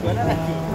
Suena la